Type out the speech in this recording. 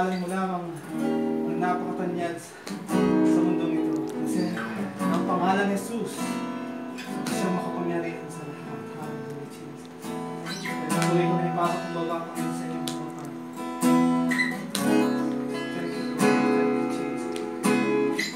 pangalan mo lamang ah, ang napakatanyag sa mundong ito. Kasi ang pangalan ni Jesus, siyang makapangyarihan sa lahat. Hallelujah, Jesus. Kaya tuloy ko na ipasok ang baba ko